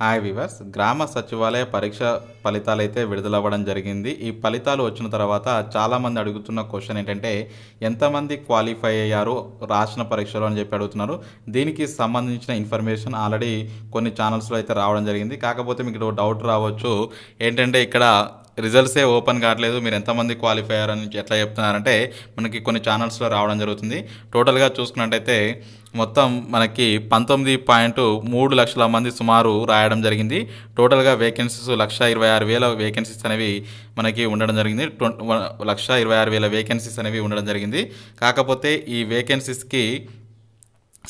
Hi viewers గ్రామ సచివాలయ పరీక్ష ఫలితాలు అయితే విడుదలవ్వడం జరిగింది. ఈ ఫలితాలు వచ్చిన తర్వాత చాలామంది అడుగుతున్న క్వశ్చన్ ఏంటంటే ఎంతమంది క్వాలిఫై అయ్యారు రాసిన పరీక్షలో అని చెప్పి అడుగుతున్నారు. దీనికి సంబంధించిన ఇన్ఫర్మేషన్ ఆల్రెడీ కొన్ని ఛానల్స్లో అయితే రావడం జరిగింది. కాకపోతే మీకు డౌట్ రావచ్చు. ఏంటంటే ఇక్కడ రిజల్ట్సే ఓపెన్ కావట్లేదు. మీరు ఎంతమంది క్వాలిఫై అయ్యారని ఎట్లా చెప్తున్నారంటే మనకి కొన్ని ఛానల్స్లో రావడం జరుగుతుంది. టోటల్గా చూసుకున్నట్టయితే మొత్తం మనకి పంతొమ్మిది పాయింట్ మూడు లక్షల మంది సుమారు రాయడం జరిగింది. టోటల్గా వేకెన్సీస్ లక్ష ఇరవై ఆరు వేల వేకెన్సీస్ అనేవి మనకి ఉండడం జరిగింది. ట్వం- లక్ష ఇరవై ఆరు వేల వేకెన్సీస్ అనేవి ఉండడం జరిగింది. కాకపోతే ఈ వేకెన్సీస్కి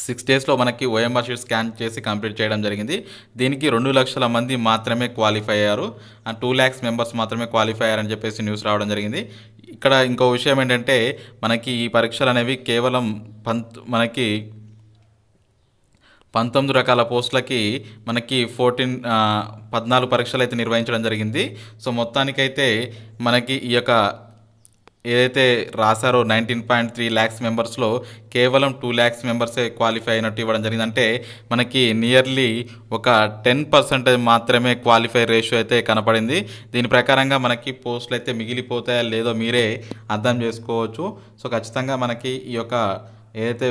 సిక్స్ డేస్లో మనకి ఓఎంఆర్ షీట్ స్కాన్ చేసి కంప్లీట్ చేయడం జరిగింది. దీనికి రెండు లక్షల మంది మాత్రమే క్వాలిఫై అయ్యారు. అండ్ టూ ల్యాక్స్ మెంబర్స్ మాత్రమే క్వాలిఫై అయ్యారని చెప్పేసి న్యూస్ రావడం జరిగింది. ఇక్కడ ఇంకో విషయం ఏంటంటే మనకి ఈ పరీక్షలు అనేవి కేవలం పంత్ మనకి పంతొమ్మిది రకాల పోస్టులకి మనకి ఫోర్టీన్ పద్నాలుగు పరీక్షలు అయితే నిర్వహించడం జరిగింది. సో మొత్తానికైతే మనకి ఈ యొక్క ఏదైతే రాశారో నైన్టీన్ పాయింట్ త్రీ ల్యాక్స్ మెంబర్స్లో కేవలం టూ ల్యాక్స్ మెంబర్సే క్వాలిఫై అయినట్టు ఇవ్వడం జరిగింది అంటే మనకి నియర్లీ ఒక టెన్ పర్సెంటేజ్ మాత్రమే క్వాలిఫై రేషియో అయితే కనపడింది. దీని ప్రకారంగా మనకి పోస్టులు అయితే మిగిలిపోతాయా లేదో మీరే అర్థం చేసుకోవచ్చు. సో ఖచ్చితంగా మనకి ఈ యొక్క ఏదైతే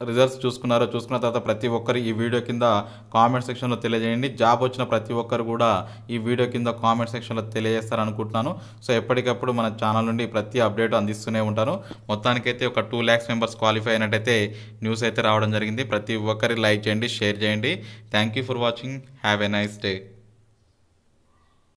రిజల్ట్స్ చూసుకున్నారో చూసుకున్న తర్వాత ప్రతి ఒక్కరు ఈ వీడియో కింద కామెంట్ సెక్షన్లో తెలియజేయండి. జాబ్ వచ్చిన ప్రతి ఒక్కరు కూడా ఈ వీడియో కింద కామెంట్ సెక్షన్లో తెలియజేస్తారనుకుంటున్నాను. సో ఎప్పటికప్పుడు మన ఛానల్ నుండి ప్రతి అప్డేట్ అందిస్తూనే ఉంటాను. మొత్తానికైతే ఒక టూ ల్యాక్స్ మెంబర్స్ క్వాలిఫై అయినట్టయితే న్యూస్ అయితే రావడం జరిగింది. ప్రతి ఒక్కరి లైక్ చేయండి షేర్ చేయండి. Thank you for watching have a nice day